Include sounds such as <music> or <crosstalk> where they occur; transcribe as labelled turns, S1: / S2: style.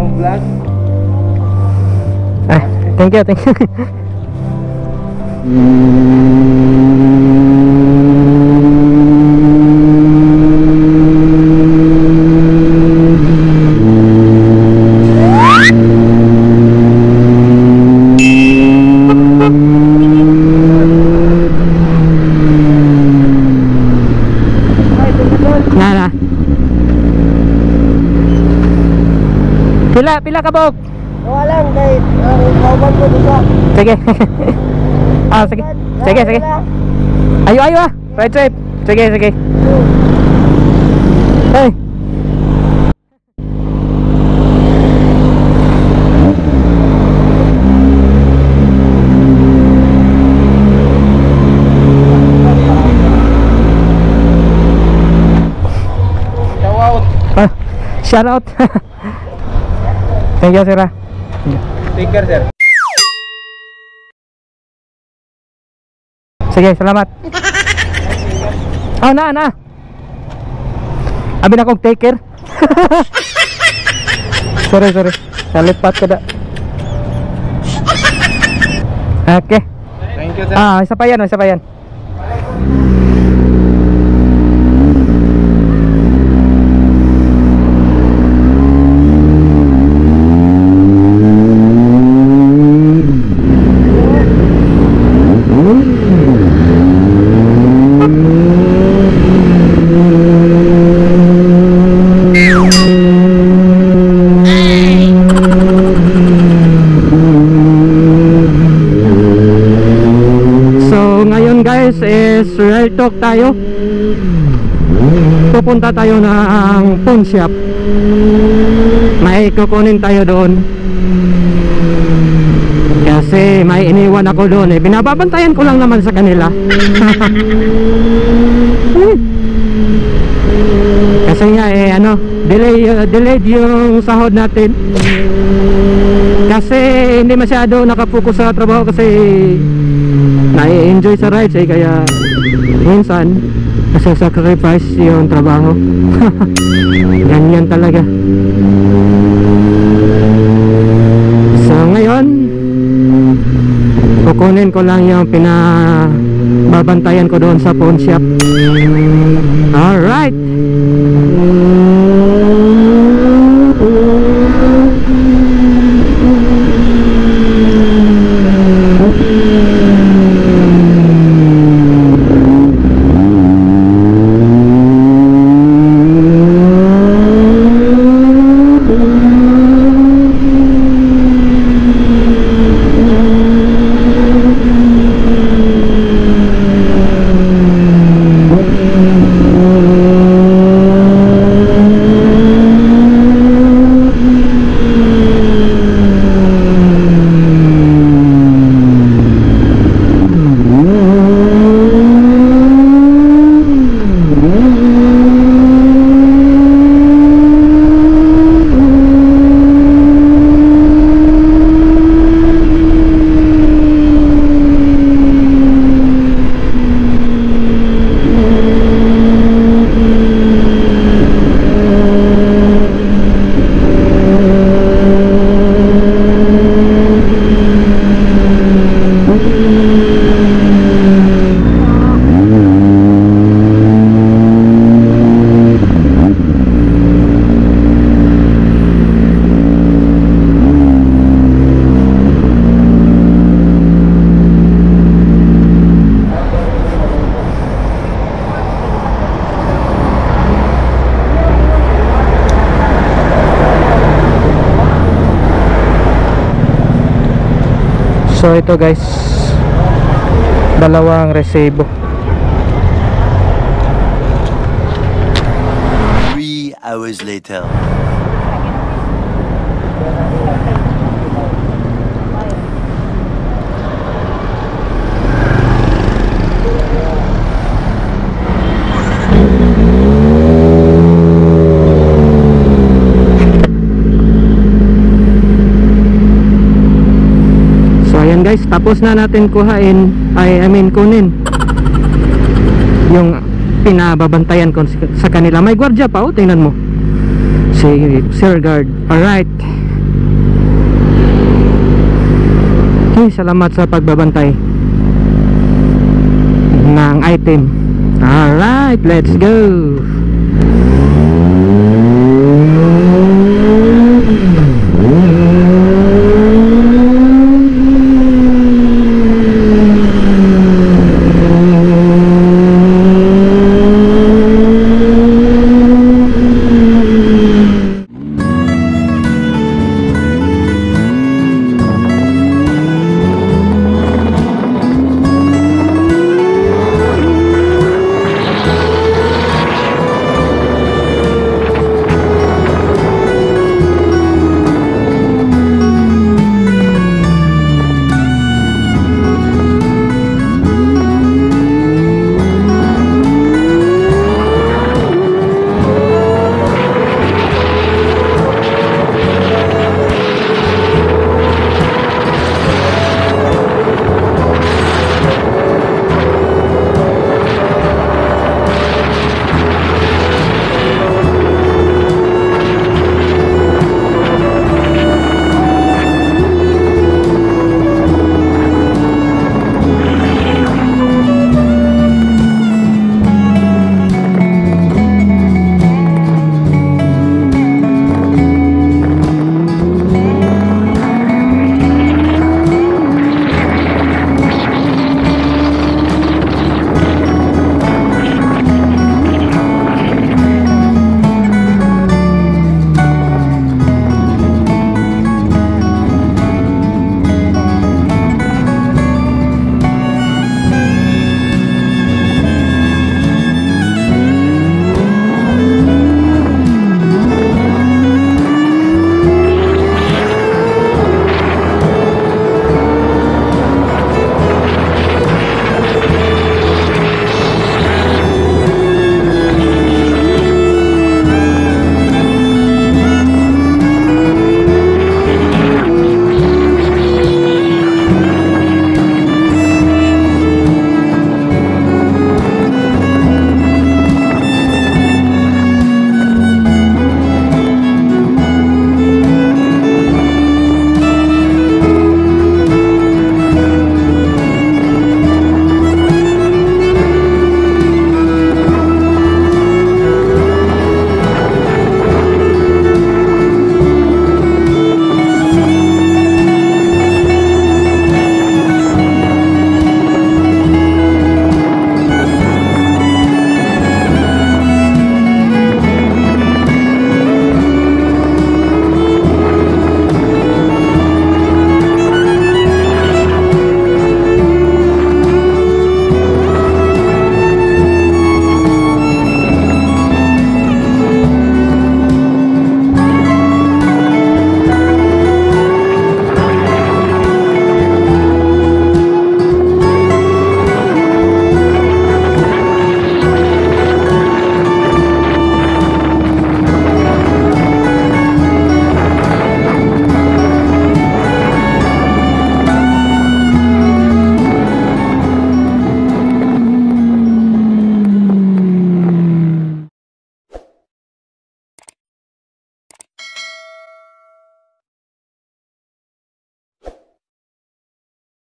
S1: Ang vlog.
S2: Ah, thank you, thank you. <laughs> Na na. Pila, pila ka bok?
S1: Wala lang kay ang kauban ko dito.
S2: Sige. <laughs> ah, sige. Sige, sige. Ayo, ayo ah. Right trip. Sige, sige. Hey.
S1: Shout out. <laughs>
S2: Thank you, sir. ah.
S1: Take care sir.
S2: Sige, salamat. Oh, na, na. Abi na kong take care. <laughs> sorry, sorry. Nalipat ko da. Okay.
S1: Thank you sir.
S2: Ah, isa pa yan, isa pa yan. So ngayon guys real talk tayo. Pupunta tayo ng pawn shop May kukunin tayo doon. Kasi may iniwan ako doon eh. Binababantayan ko lang naman sa kanila. <laughs> Kasi nga eh ano delay, Delayed yung sahod natin. Kasi hindi masyado nakapokus sa trabaho kasi nai-enjoy sa rides eh kaya minsan nasa-sacrifice yung trabaho. <laughs> Ganyan talaga. So ngayon kukunin ko lang yung pinababantayan ko doon sa pawn shop. Alright So ito guys Dalawang
S3: Three hours later.
S2: guys tapos na natin kuhain. Ay I mean kunin. Yung pinababantayan ko sa kanila. May gwardiya pa oh tingnan mo. Si Sir Guard. Alright okay salamat sa pagbabantay ng item. Alright let's go.